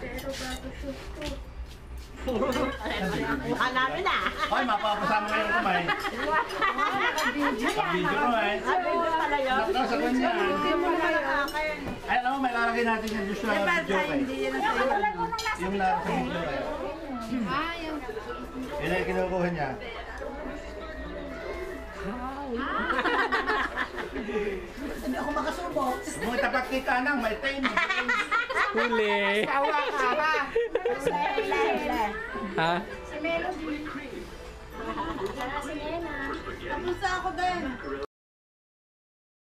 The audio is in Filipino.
Pero bago shoot ko. Kuha namin ah. Hoy, mapapasama kayo kamay. Pag-video ko eh. Pag-video pala yun. Kanya. Ay, alam mo, may lalagay natin yung juice na video kay. Eh. Yung lalagay yung video kay. Ah, ay kinukuha niya. Wow. Hindi ako makasubo. Kung tapat kay kanang, may tayo. Huli. Tawa ka ba? Ha? Si Melody. Si Lena. Tapos ako din.